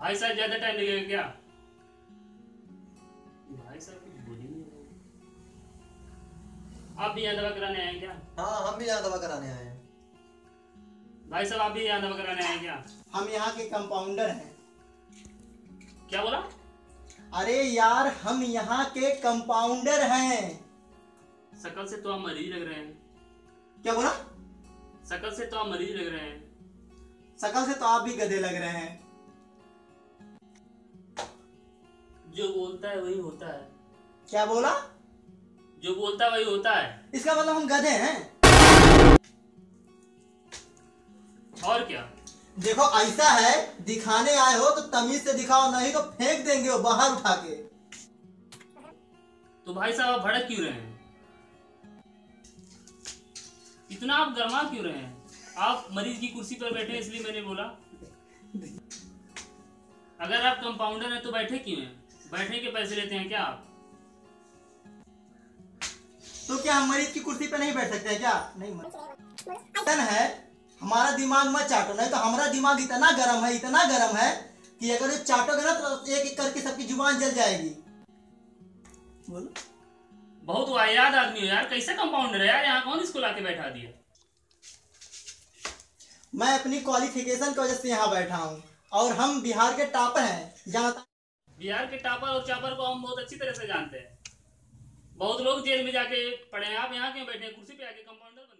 भाई साहब ज़्यादा टाइम लगेगा क्या? भाई साहब कुछ ही आप भी यहाँ दवा कराने आए हैं क्या? हाँ हम भी यहाँ दवा कराने आए हैं। भाई साहब आप भी यहाँ दवा कराने आए हैं क्या? हम यहाँ के कंपाउंडर हैं। क्या बोला? अरे यार हम यहाँ के कंपाउंडर हैं। शकल से तो आप मरीज़ लग रहे हैं। क्या बोला? शकल से तो आप मरीज़ लग रहे हैं। शकल से तो आप भी गधे लग रहे हैं। जो बोलता है वही होता है। क्या बोला? जो बोलता है वही होता है। इसका मतलब हम गधे हैं। और क्या? देखो ऐसा है दिखाने आए हो तो तमीज से दिखाओ नहीं तो फेंक देंगे वो बाहर उठा के। तो भाई साहब आप भड़क क्यों रहे हैं? इतना आप गरमा क्यों रहे हैं? आप मरीज़ की कुर्सी पर बैठे हैं इसलिए मैंने बोला। अगर आप कंपाउंडर हैं तो बैठे क्यों हैं? बैठने के पैसे लेते हैं क्या आप? तो क्या हम मरीज़ की कुर्सी पर नहीं बैठ सकते हैं क्या? नहीं है हमारा दिमाग मत चाटो नहीं तो हमारा दिमाग इतना गर्म है इतना गर्म है कि अगर ये चाटोगे ना तो एक एक करके सबकी ज़ुबान जल जाएगी। बोलो। बहुत वाहियात आदमी हो यार कैसे कंपाउंडर है यार? यहाँ कौन इसको लाके बैठा दिया? मैं अपनी क्वालिफिकेशन की वजह से यहाँ बैठा हूँ और हम बिहार के टॉपर हैं जहाँ बिहार के टापर और चापर को हम बहुत अच्छी तरह से जानते हैं। बहुत लोग जेल में जाके पढ़े हैं आप यहाँ क्यों बैठे हैं? कुर्सी पे आके कंपाउंडर